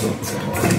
そう。